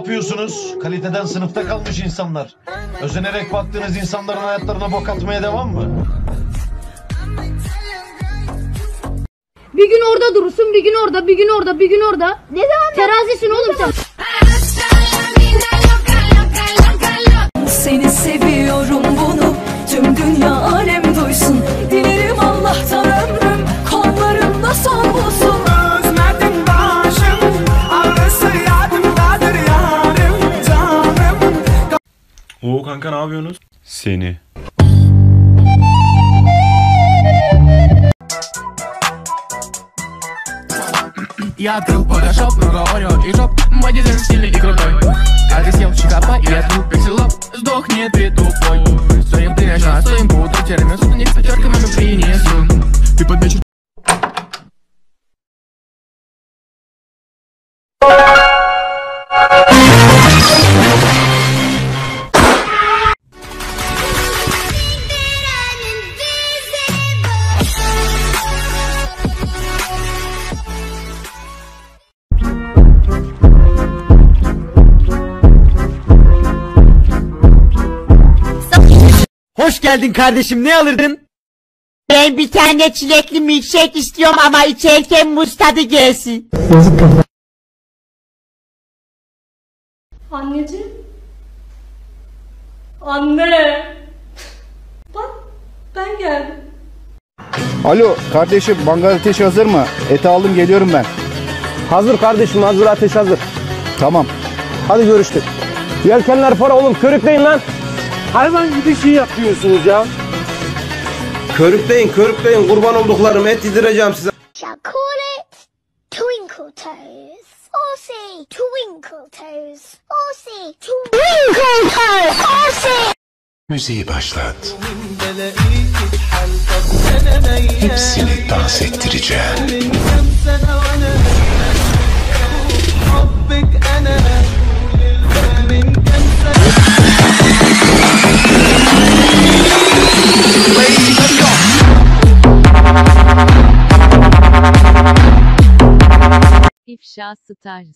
yapıyorsunuz? Kaliteden sınıfta kalmış insanlar. Özenerek baktığınız insanların hayatlarına bok atmaya devam mı? Bir gün orada durursun, bir gün orada, bir gün orada, bir gün orada. Ne zaman? Terazisin oğlum sen. Oo kanka ne yapıyorsunuz? Seni. Я открыл фотошоп, много Орео и жоп Мой дизайн стильный и крутой А ты съел щекопа и открыл пикселоп Сдохни ты тупой Стоим пляжа, стоим по утру Тирамису, не с пятерками Hoş geldin kardeşim ne alırdın? Ben bir tane çilekli milkshake istiyorum ama içerken muz tadı gelsin. Anneciğim. Anne. Bak ben geldim. Alo kardeşim mangal ateşi hazır mı? Eti aldım geliyorum ben. Hazır kardeşim hazır ateş hazır. Tamam. Hadi görüştük. Yelkenler para oğlum körükleyin lan. Hayvan gibi şey yapıyorsunuz ya. Körükleyin körükleyin kurban olduklarım et yedireceğim size. shall call it Twinkle Toes. Say Twinkle Toes. Say Twinkle Toes. Say Müziği başlat. Hepsini dans ettireceğim. İfşa Stars.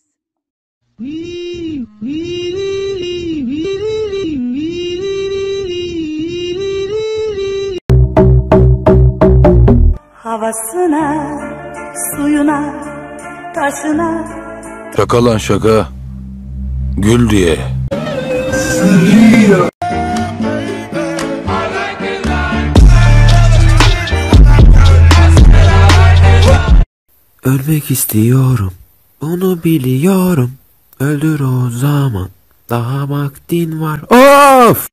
Havasına, suyuna, taşına Şaka lan şaka. Gül diye. Ölmek istiyorum. Bunu biliyorum. Öldür o zaman. Daha vaktin var. Of!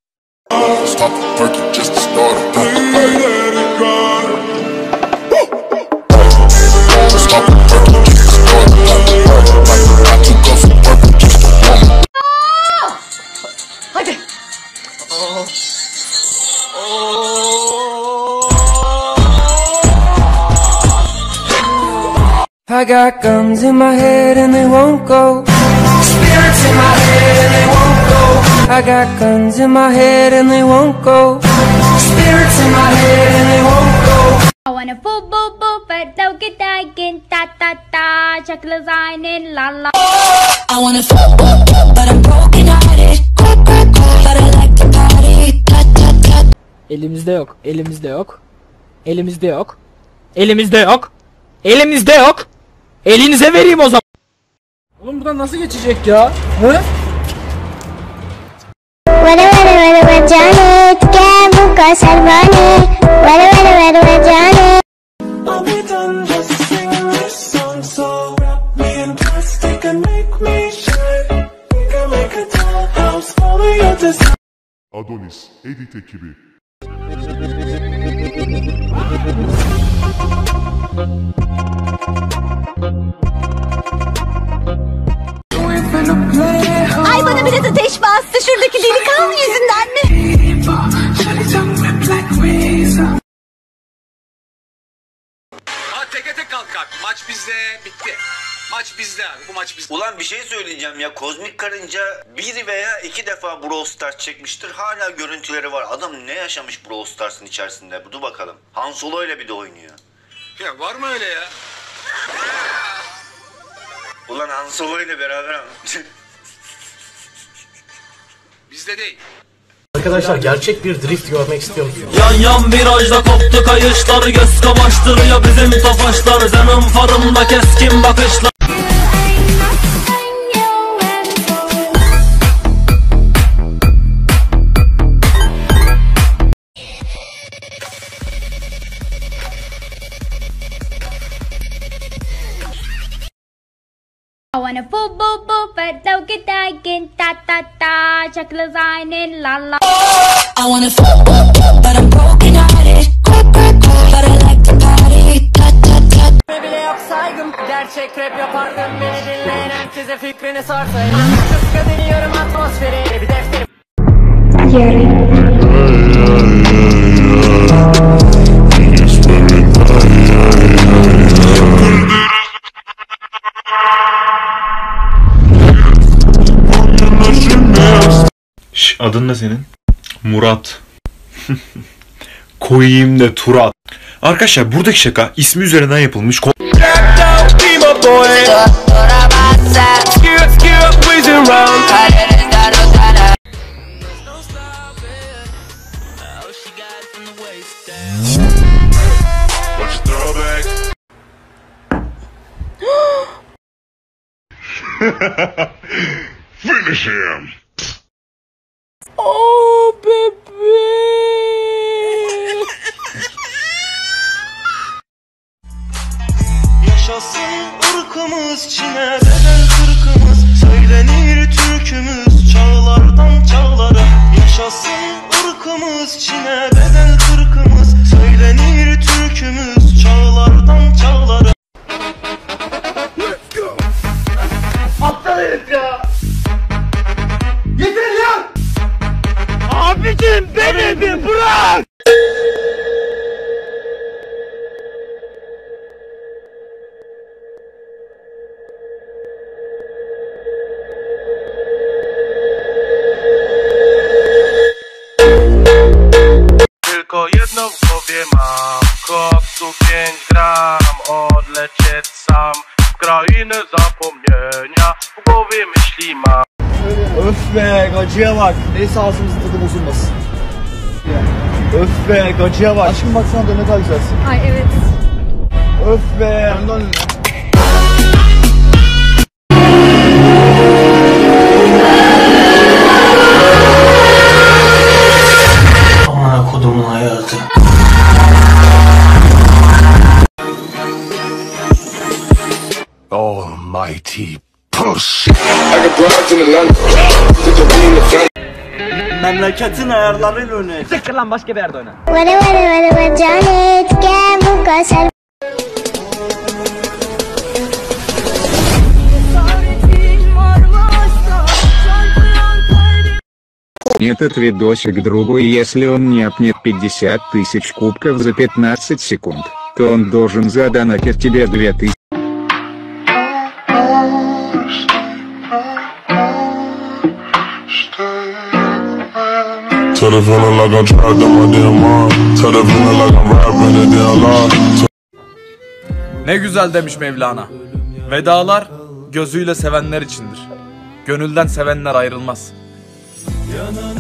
I got guns in my head and they won't go. Spirits in my head and they won't go. I got guns in my head and they won't go. Spirits in my head and they won't go. I wanna boo boo boo but don't get again ta ta ta Chocolate signing la la I wanna fuck, but I'm broken hearted. But I like to party. Ta ta ta. Elimizde yok. Elimizde yok. Elimizde yok. Elimizde yok. Elimizde yok. Elinize vereyim o zaman. Oğlum buradan nasıl geçecek ya? He? Vere vere vere vere cane tüken bu kasar bani Vere vere vere vere cane Adonis, Edit ekibi. Ay bana biraz ateş bastı şuradaki delikanlı yüzünden mi? Ha teke tek kalk kalk. Maç bizde bitti. Maç bizde abi. Bu maç bizde. Ulan bir şey söyleyeceğim ya. Kozmik Karınca bir veya iki defa Brawl Stars çekmiştir. Hala görüntüleri var. Adam ne yaşamış Brawl Stars'ın içerisinde? Dur bakalım. Han Solo ile bir de oynuyor. Ya var mı öyle ya? Ulan Han Solo ile beraber ama. Bizde değil. Arkadaşlar gerçek bir drift görmek istiyorum. Yan yan virajda koptu kayışlar Göz kamaştırıyor bizim tofaşlar Zenon farımda keskin bakışlar again ta ta ta. Check in la la. I wanna fuck, but I'm broken hearted. But I like to party. Ta ta ta. bile yok saygım Gerçek rap yapardım. Beni dinleyen herkese fikrini sorsaydım. Kıska deniyorum atmosferi. Bir defterim. Şş, adın ne senin? Murat. Koyayım da Turat. Arkadaşlar buradaki şaka ismi üzerinden yapılmış. Finish him. Oh bebe Yaşasın ırkımız Çin'e bedel kırkımız Söylenir türkümüz çağlardan çağlara. Yaşasın ırkımız Çin'e bedel kırkımız Söylenir türkümüz 5 gram Odlecieć sam W krainę zapomnienia W głowie myśli mam Öf be gacıya bak. Neyse ağzımızın tadı bozulmasın. Öf be gacıya bak. Aşkım baksana da ne kadar güzelsin. Ay evet Öf be. Amına Memleketin ayarlarıyla oynayacak Siktir lan başka bir yerde oyna. Vere vere vere vere canet gel bu kasar. Этот видосик другу и если он не апнет 50 тысяч кубков за 15 секунд, то он должен задонатить тебе 2000. Feeling like I'm trapped my damn mind. Tell the feeling like I'm rapping a damn lie. Ne güzel demiş Mevlana. Vedalar gözüyle sevenler içindir. Gönülden sevenler ayrılmaz. Yanana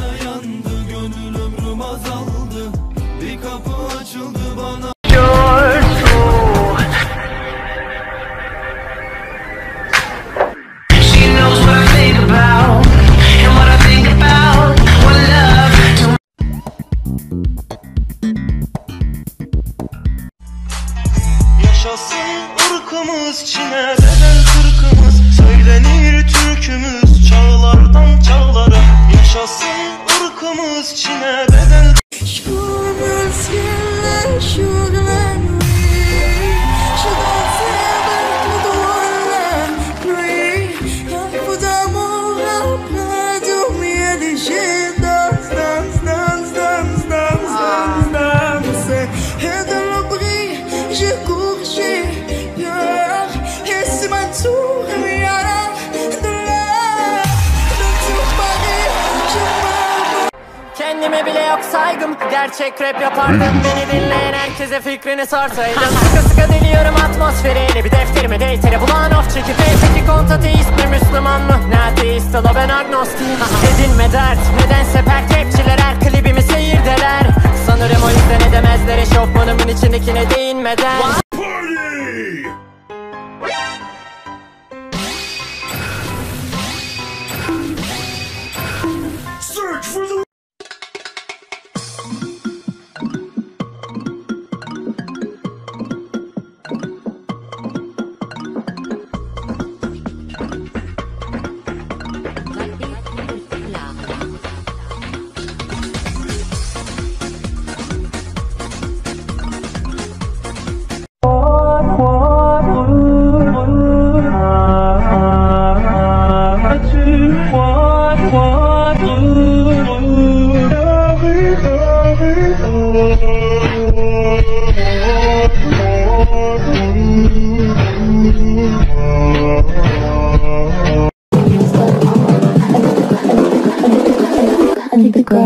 saygım Gerçek rap yapardım. Beni dinleyen herkese fikrini sorsaydım Sıkı sıkı deliyorum atmosferi Ele bir defterime deytere bulan of çekip Peki kontateist mi Müslüman mı? Ne ateist ola ben agnostiyim Edinme dert. Neden seper kepçeler her klibimi seyirdeler. Sanırım o yüzden edemezler eşofmanımın içindekine değinmeden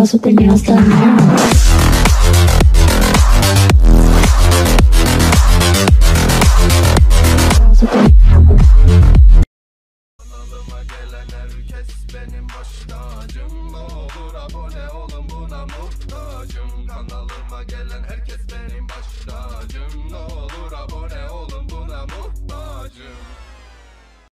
I